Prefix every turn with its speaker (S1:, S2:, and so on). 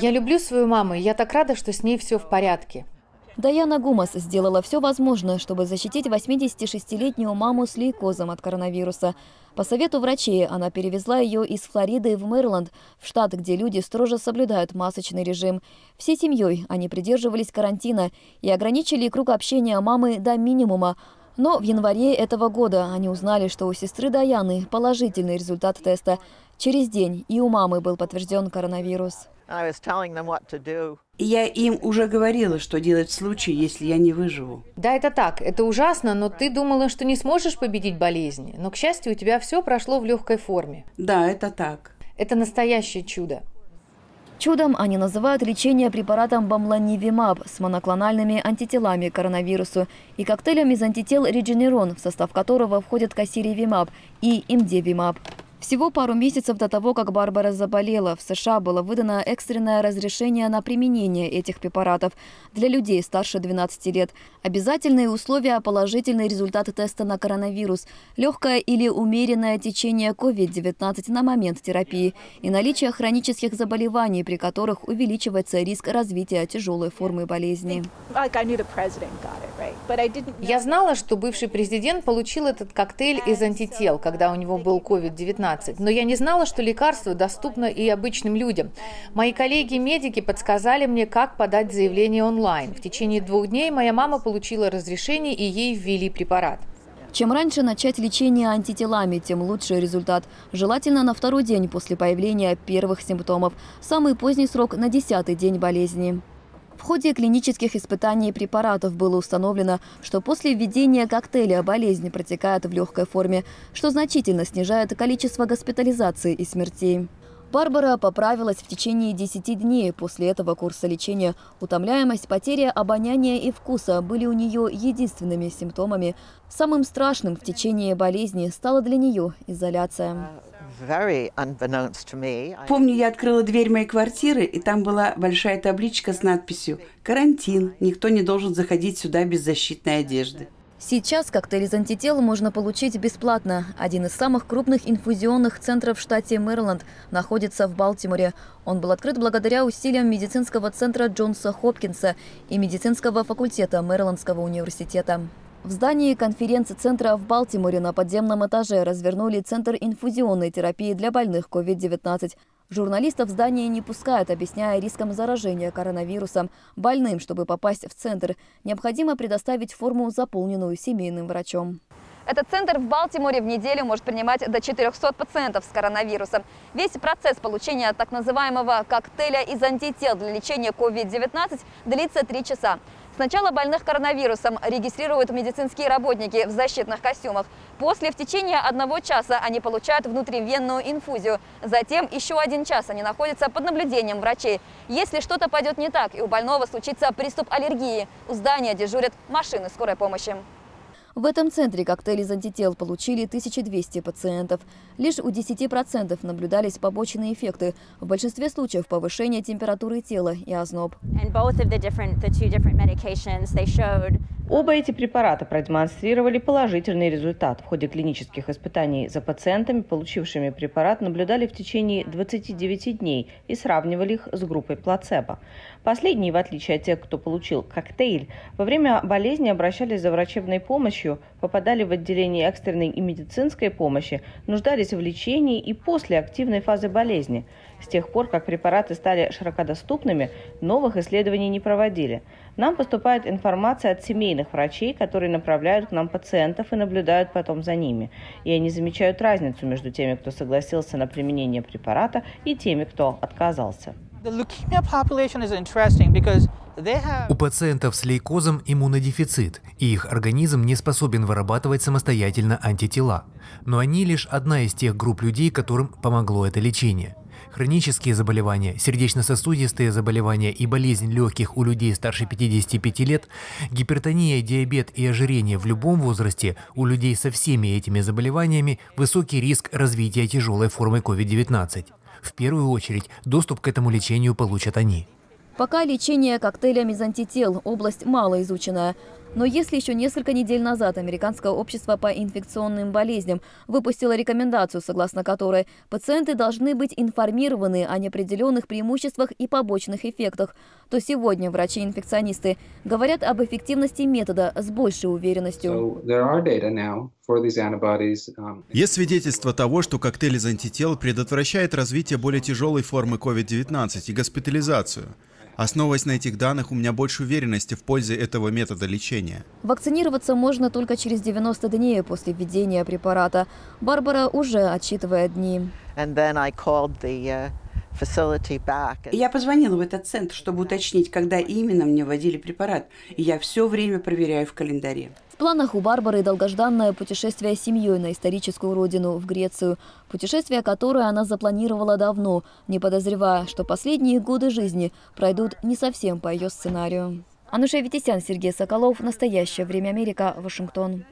S1: Я люблю свою маму, и я так рада, что с ней все в порядке.
S2: Даяна Гумас сделала все возможное, чтобы защитить 86-летнюю маму с лейкозом от коронавируса. По совету врачей она перевезла ее из Флориды в Мэриленд, в штат, где люди строже соблюдают масочный режим. Всей семьей они придерживались карантина и ограничили круг общения мамы до минимума. Но в январе этого года они узнали, что у сестры Даяны положительный результат теста. Через день и у мамы был подтвержден коронавирус.
S3: Я им уже говорила, что делать в случае, если я не выживу.
S1: Да, это так. Это ужасно, но ты думала, что не сможешь победить болезнь. Но, к счастью, у тебя все прошло в легкой форме.
S3: Да, это так.
S1: Это настоящее чудо.
S2: Чудом они называют лечение препаратом бамланивимаб с моноклональными антителами к коронавирусу и коктейлем из антител Regeneron, в состав которого входят кассиривимаб и имдевимаб. Всего пару месяцев до того, как Барбара заболела, в США было выдано экстренное разрешение на применение этих препаратов для людей старше 12 лет. Обязательные условия – положительный результат теста на коронавирус, легкое или умеренное течение COVID-19 на момент терапии и наличие хронических заболеваний, при которых увеличивается риск развития тяжелой формы болезни.
S1: Я знала, что бывший президент получил этот коктейль из антител, когда у него был COVID-19. 12, но я не знала, что лекарство доступно и обычным людям. Мои коллеги-медики подсказали мне, как подать заявление онлайн. В течение двух дней моя мама получила разрешение, и ей ввели препарат.
S2: Чем раньше начать лечение антителами, тем лучший результат. Желательно на второй день после появления первых симптомов. Самый поздний срок – на десятый день болезни. В ходе клинических испытаний препаратов было установлено, что после введения коктейля болезнь протекает в легкой форме, что значительно снижает количество госпитализаций и смертей. Барбара поправилась в течение 10 дней после этого курса лечения. Утомляемость, потеря обоняния и вкуса были у нее единственными симптомами. Самым страшным в течение болезни стала для нее изоляция.
S3: Помню, я открыла дверь моей квартиры, и там была большая табличка с надписью «Карантин. Никто не должен заходить сюда без защитной одежды».
S2: Сейчас коктейль из антител можно получить бесплатно. Один из самых крупных инфузионных центров в штате Мэриленд находится в Балтиморе. Он был открыт благодаря усилиям медицинского центра Джонса Хопкинса и медицинского факультета Мэрилендского университета. В здании конференц-центра в Балтиморе на подземном этаже развернули Центр инфузионной терапии для больных COVID-19. Журналистов в здание не пускают, объясняя риском заражения коронавирусом. Больным, чтобы попасть в центр, необходимо предоставить форму, заполненную семейным врачом. Этот центр в Балтиморе в неделю может принимать до 400 пациентов с коронавирусом. Весь процесс получения так называемого коктейля из антител для лечения COVID-19 длится три часа. Сначала больных коронавирусом регистрируют медицинские работники в защитных костюмах. После в течение одного часа они получают внутривенную инфузию. Затем еще один час они находятся под наблюдением врачей. Если что-то пойдет не так и у больного случится приступ аллергии, у здания дежурят машины скорой помощи. В этом центре коктейль из антител получили 1200 пациентов. Лишь у 10% наблюдались побочные эффекты. В большинстве случаев повышение температуры тела и озноб.
S4: Оба эти препарата продемонстрировали положительный результат. В ходе клинических испытаний за пациентами, получившими препарат, наблюдали в течение 29 дней и сравнивали их с группой плацебо. Последние, в отличие от тех, кто получил коктейль, во время болезни обращались за врачебной помощью, попадали в отделение экстренной и медицинской помощи, нуждались в лечении и после активной фазы болезни. С тех пор, как препараты стали широкодоступными, новых исследований не проводили. Нам поступает информация от семейных врачей, которые направляют к нам пациентов и наблюдают потом за ними. И они замечают разницу между теми, кто согласился на применение препарата, и теми, кто отказался.
S5: У пациентов с лейкозом иммунодефицит, и их организм не способен вырабатывать самостоятельно антитела. Но они лишь одна из тех групп людей, которым помогло это лечение. Хронические заболевания, сердечно-сосудистые заболевания и болезнь легких у людей старше 55 лет, гипертония, диабет и ожирение в любом возрасте у людей со всеми этими заболеваниями высокий риск развития тяжелой формы COVID-19. В первую очередь доступ к этому лечению получат они.
S2: Пока лечение коктейля мезантител – область мало изученная. Но если еще несколько недель назад Американское общество по инфекционным болезням выпустило рекомендацию, согласно которой пациенты должны быть информированы о неопределенных преимуществах и побочных эффектах, то сегодня врачи-инфекционисты говорят об эффективности метода с большей уверенностью.
S6: Есть свидетельство того, что коктейль из антител предотвращает развитие более тяжелой формы COVID-19 и госпитализацию. Основываясь на этих данных, у меня больше уверенности в пользе этого метода лечения.
S2: Вакцинироваться можно только через 90 дней после введения препарата. Барбара уже отсчитывает дни.
S3: Uh, я позвонила в этот центр, чтобы уточнить, когда именно мне вводили препарат. И я все время проверяю в календаре.
S2: В планах у Барбары долгожданное путешествие с семьей на историческую родину, в Грецию. Путешествие, которое она запланировала давно, не подозревая, что последние годы жизни пройдут не совсем по ее сценарию. Ануша Витисян, Сергей Соколов. Настоящее время Америка. Вашингтон.